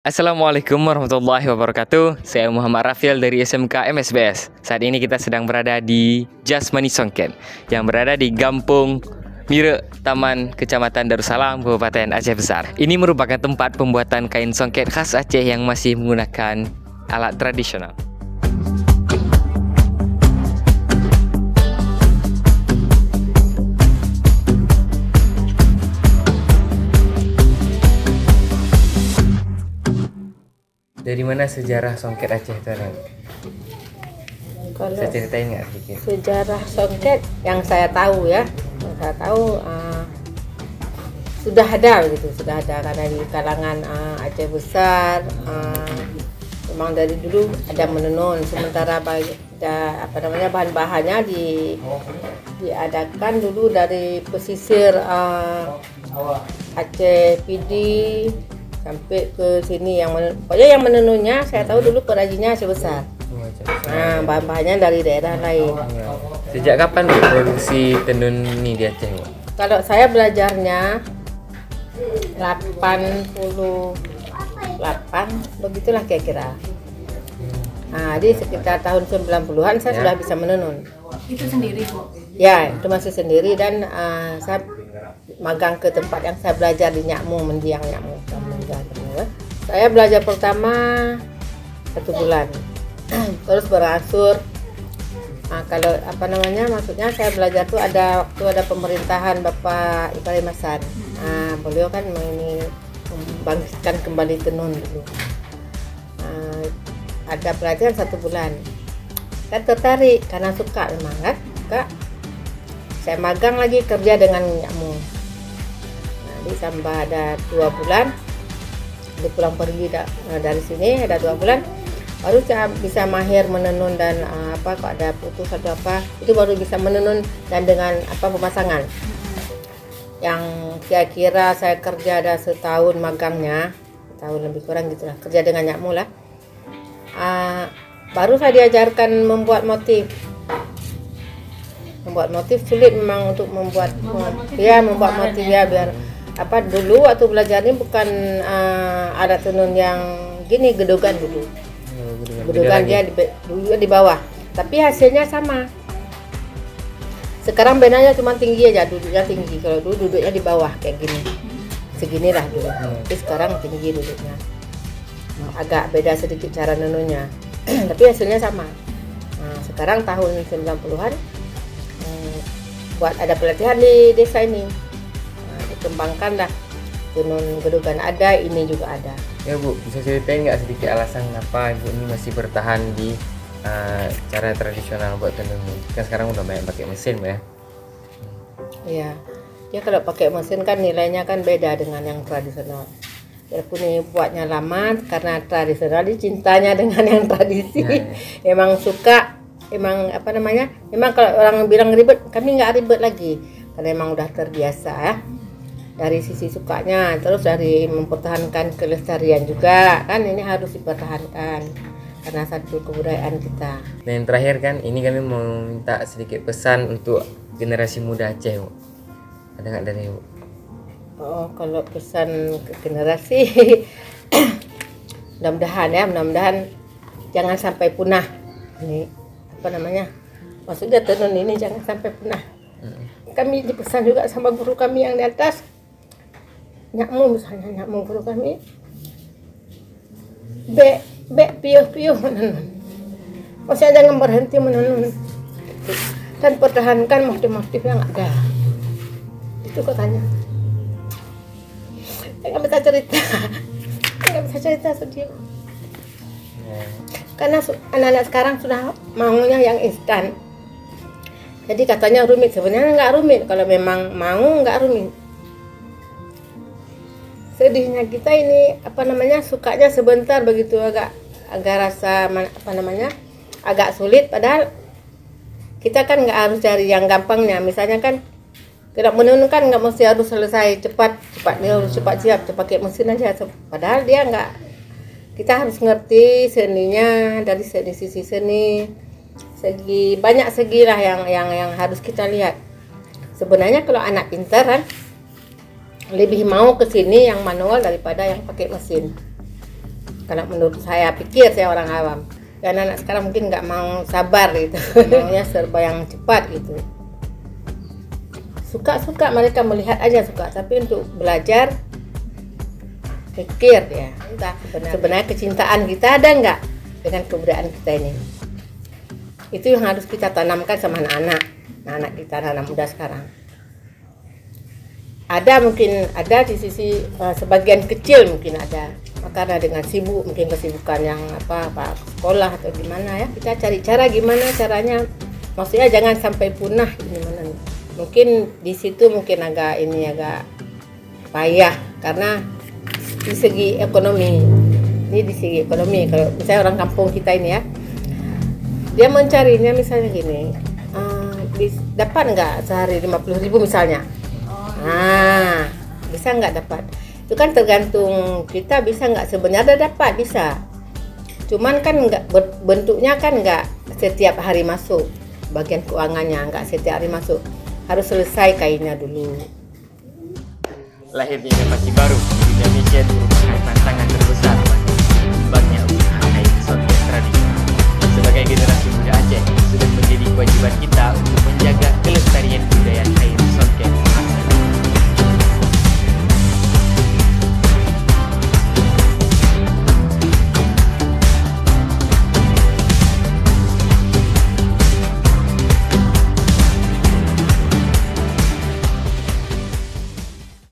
Assalamualaikum warahmatullahi wabarakatuh. Saya Muhammad Rafiel dari SMK MSBS. Saat ini kita sedang berada di Jasmani Songket yang berada di Gampung Mire, Taman Kecamatan Darussalam, Kabupaten Aceh Besar. Ini merupakan tempat pembuatan kain songket khas Aceh yang masih menggunakan alat tradisional. Dari mana sejarah songket Aceh itu? Kalau Saya ceritain nggak sedikit? sejarah songket yang saya tahu ya, yang saya tahu uh, sudah ada gitu, sudah ada karena di kalangan uh, Aceh besar uh, memang dari dulu ada menenun sementara bagi, da- apa namanya bahan-bahannya di diadakan dulu dari pesisir uh, Aceh Pidi sampai ke sini yang menenun, pokoknya yang menenunnya saya tahu dulu perajinnya Aceh besar. Oh, Aceh. Nah, bahan-bahannya dari daerah lain. Sejak kapan Bu, produksi tenun ini di Aceh, Bu? Kalau saya belajarnya 88 begitulah kira-kira. Nah, di sekitar tahun 90-an saya Ya. sudah bisa menenun. itu sendiri bu Ya, itu masih sendiri dan ah, saya magang ke tempat yang saya belajar di Nyakmu, mendiang Nyakmu. Saya belajar pertama satu bulan, terus berangsur. Nah, kalau apa namanya, maksudnya saya belajar tuh ada waktu ada pemerintahan Bapak Ibrahim Hasan. Nah, beliau kan ini membangkitkan kembali tenun dulu. Nah, ada pelajaran satu bulan. Saya tertarik karena suka memang kan, suka saya magang lagi kerja dengan nyamuk nah, ditambah ada dua bulan di pulang pergi da- nah, dari sini ada dua bulan baru saya bisa mahir menenun dan uh, apa kok ada putus atau apa itu baru bisa menenun dan dengan apa pemasangan. Yang kira-kira saya kerja ada setahun magangnya tahun lebih kurang gitulah kerja dengan nyamuk lah. Ah, baru saya diajarkan membuat motif. Membuat motif sulit memang untuk membuat, ya membuat motif ya. biar apa dulu waktu belajar ini bukan ah, alat tenun yang gini gedogan dulu. Oh, gedogan. Dia di, dulu di bawah. Tapi hasilnya sama. Sekarang bedanya cuma tinggi aja duduknya tinggi. Kalau dulu duduknya di bawah kayak gini. Segini lah dulu. Hmm. tapi sekarang tinggi duduknya. Agak beda sedikit cara nenunnya tapi hasilnya sama. Nah, sekarang tahun 90-an hmm, buat ada pelatihan di desa ini dikembangkan lah tenun gedogan ada ini juga ada Ya Bu, bisa ceritain nggak sedikit alasan kenapa Ibu ini masih bertahan di uh, cara tradisional buat tenun ini? Kan sekarang udah banyak pakai mesin Bu, ya. Iya. Ya kalau pakai mesin kan nilainya kan beda dengan yang tradisional. Walaupun ini buatnya lama karena tradisional dia cintanya dengan yang tradisi. Ya, Emang suka, emang apa namanya? Emang kalau orang bilang ribet, kami nggak ribet lagi karena emang udah terbiasa ya. Dari sisi sukanya, terus dari mempertahankan kelestarian juga kan ini harus dipertahankan karena satu kebudayaan kita. Dan yang terakhir kan, ini kami mau minta sedikit pesan untuk generasi muda Aceh Bu. Ada nggak dari Ibu? Oh, kalau pesan ke generasi mudah-mudahan ya, mudah-mudahan jangan sampai punah. Ini apa namanya? Maksudnya tenun ini jangan sampai punah. Kami dipesan juga sama guru kami yang di atas. Nyakmu misalnya nyakmu guru kami. Be, be, piuh, piuh menenun. Maksudnya jangan berhenti menenun. Dan pertahankan motif-motif yang ada. Itu katanya nggak bisa cerita nggak bisa cerita sedih karena anak-anak sekarang sudah maunya yang instan jadi katanya rumit sebenarnya nggak rumit kalau memang mau nggak rumit sedihnya kita ini apa namanya sukanya sebentar begitu agak agak rasa apa namanya agak sulit. Padahal kita kan nggak harus cari yang gampangnya. Misalnya kan tidak menenun kan nggak mesti harus selesai cepat cepat dia harus cepat siap cepat pakai mesin aja. Padahal dia nggak kita harus ngerti seninya dari seni sisi seni segi banyak segi lah yang yang yang harus kita lihat. Sebenarnya kalau anak pintar kan lebih mau ke sini yang manual daripada yang pakai mesin. Kalau menurut saya pikir saya orang awam. Dan anak sekarang mungkin nggak mau sabar gitu. Maunya serba yang cepat gitu. Suka-suka mereka melihat aja suka. Tapi untuk belajar pikir ya. Entah sebenarnya, sebenarnya kecintaan kita ada nggak dengan kebudayaan kita ini? Itu yang harus kita tanamkan sama anak-anak. Anak kita anak muda sekarang ada mungkin ada di sisi uh, sebagian kecil mungkin ada. Karena dengan sibuk mungkin kesibukan yang apa apa sekolah atau gimana ya. Kita cari cara gimana caranya. Maksudnya jangan sampai punah ini mana mungkin di situ mungkin agak ini agak payah. Karena di segi ekonomi ini di segi ekonomi. Kalau misalnya orang kampung kita ini ya dia mencarinya misalnya gini uh, dapat nggak sehari 50 ribu misalnya Nah, bisa nggak dapat? Itu kan tergantung kita bisa nggak sebenarnya dapat bisa. Cuman kan nggak bentuknya kan nggak setiap hari masuk bagian keuangannya nggak setiap hari masuk harus selesai kainnya dulu. Lahirnya inovasi baru di Indonesia merupakan tantangan terbesar